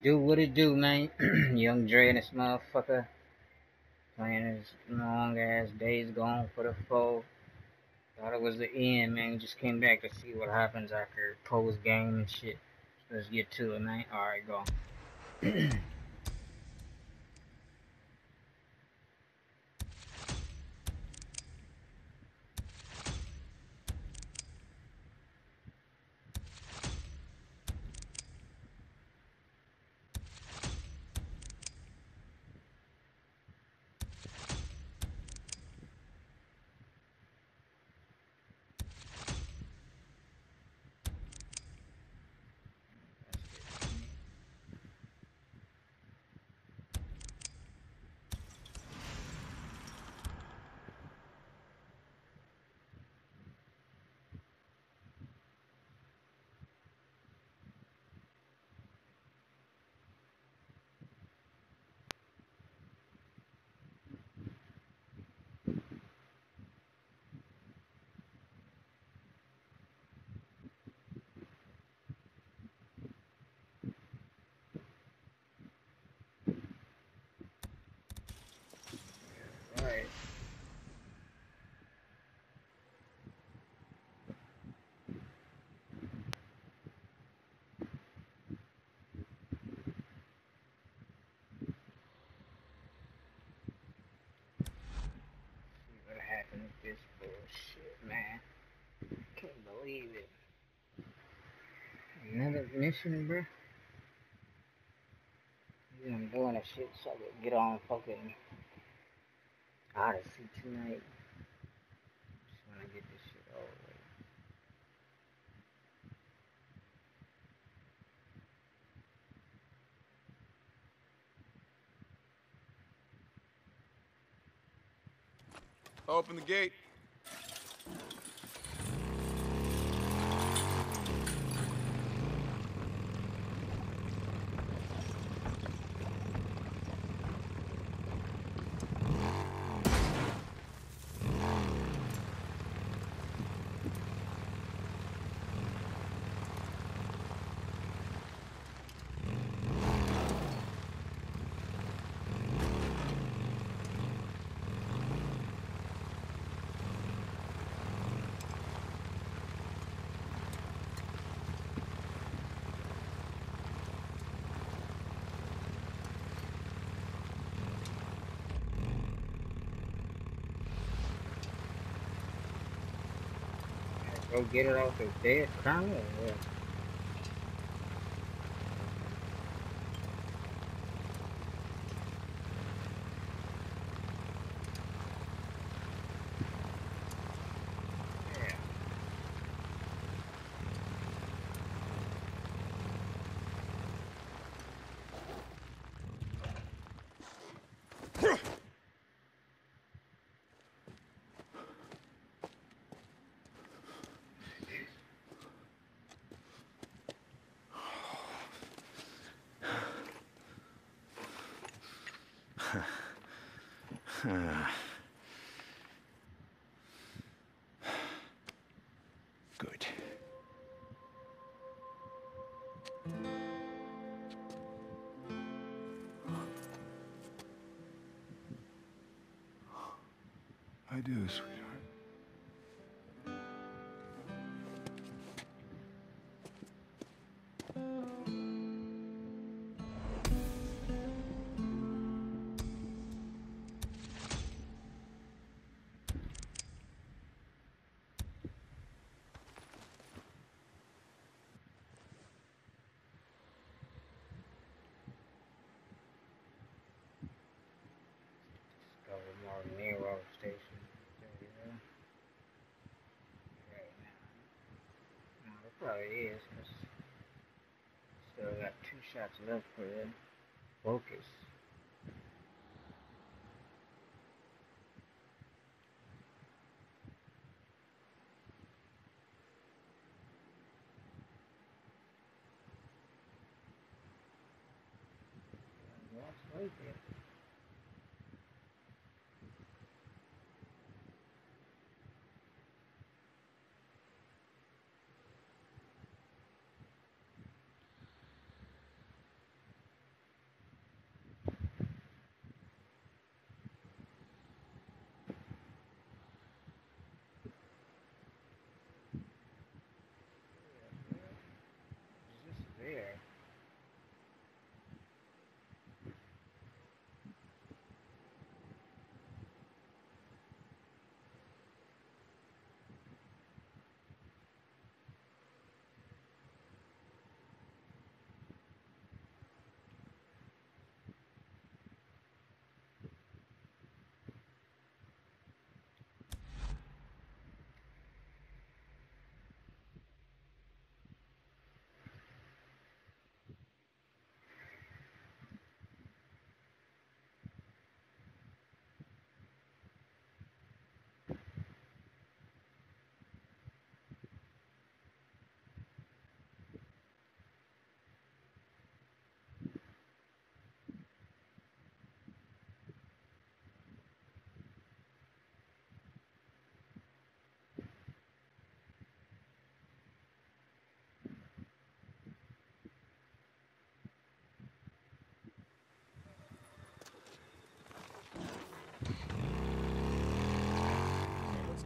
Do what it do, man. Young Dre and this motherfucker playing his long ass days gone for the foe. Thought it was the end, man. Just came back to see what happens after post game and shit. Let's get to it, man. Alright, go. Alright. See what happened with this bullshit, man. Can't believe it. Mission, bro. Yeah, I'm doing that shit so I can get on fucking Odyssey tonight. Just wanna get this shit over with. Open the gate. Go get it off his dead crown or Good. I do, sweetheart. It probably because still got two shots left for them. Focus.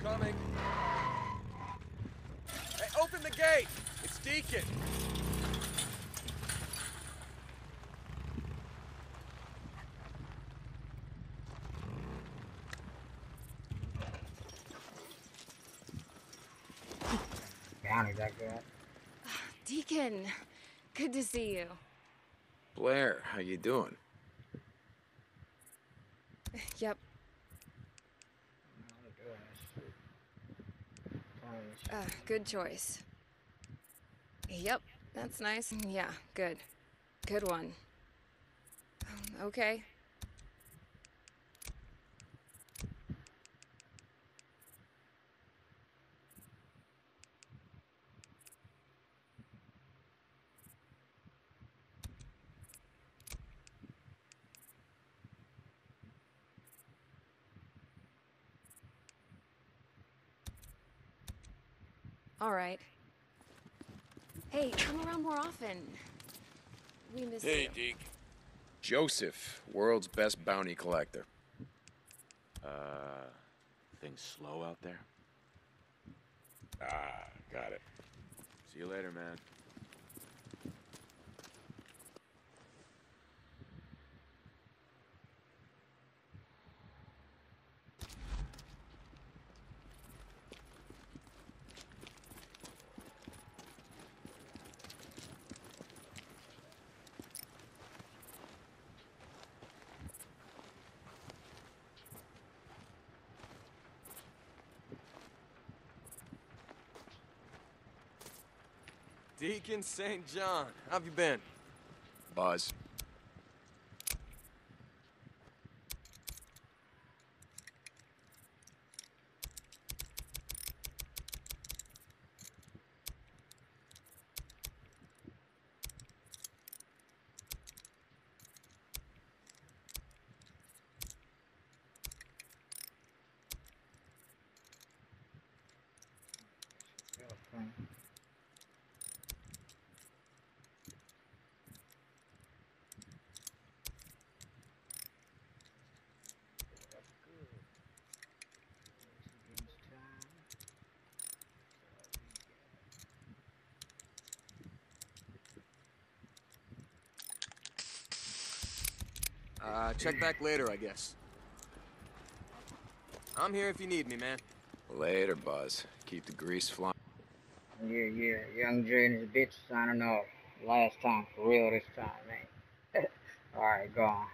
Coming. Hey, open the gate! It's Deacon! Bounty that good. Deacon, good to see you. Blair, how you doing? Yep, uh, good choice. Yep, that's nice. Yeah, good. Good one. Um, okay. All right. Hey, come around more often. We miss you. Hey, Deke. Joseph, world's best bounty collector. Uh, things slow out there? Ah, got it. See you later, man. Deacon St. John, how have you been? Buzz. Uh, check back later, I guess. I'm here if you need me, man. Later, Buzz. Keep the grease flying. Yeah, yeah. Young Dre and his bitch signing off. Last time, for real this time, man. Alright, go on.